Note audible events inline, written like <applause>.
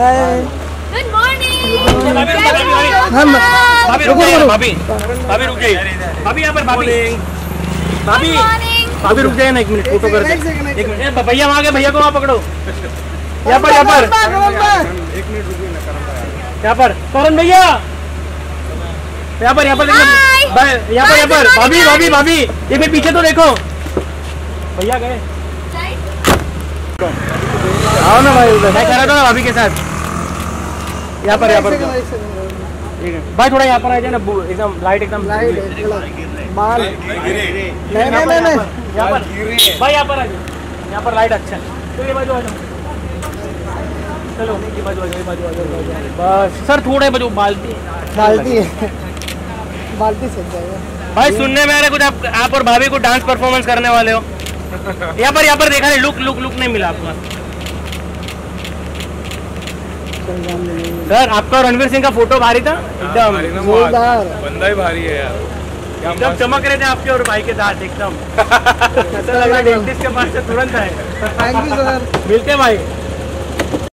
Good morning भाभी रुक जाइए भाभी। भाभी रुक जाइए भाभी। यहाँ पर भाभी। भाभी भाभी रुक जाइए ना एक मिनट फ़ोटो कर दे। एक मिनट। भैया वहाँ के भैया को वहाँ पकड़ो। यहाँ पर यहाँ पर। यहाँ पर। करण भैया। यहाँ पर यहाँ पर देखो यहाँ पर यहाँ पर। भाभी भाभी भाभी। एक मिनट पीछे तो देखो। भैया गए। आओ ना भाई उधर। मैं कह रहा था ना भाभी के साथ। यहाँ पर यहाँ पर भाई थोड़ा यहाँ पर आ जाए ना एकदम लाइट एकदम बाल नहीं नहीं नहीं यहाँ पर भाई यहाँ पर आ जाओ। यहाँ पर लाइट अच्छा है। तो ये बाजू आ जाओ। चलो ये बाजू आ जाओ ये बाजू आ जाओ। बस। सर थोड़े बाजू बाल्टी। बाल्टी है। बाल्टी से जाएगा। भाई सुनने में आ रहा कुछ आप आप और भाभी को डांस परफॉर्मेंस करने वाले हो। <laughs> यहाँ पर यहाँ पर देखा नहीं लुक लुक लुक नहीं मिला आपका। सर आपका और रणवीर सिंह का फ़ोटो भारी था? एकदम। जोरदार। बंदा ही भारी है यार। एकदम चमक रहे थे आपके और भाई के दांत एकदम। <laughs> ऐसा लग रहा है डेंटिस्ट के पास से तुरंत आए। थैंक यू सर मिलते भाई।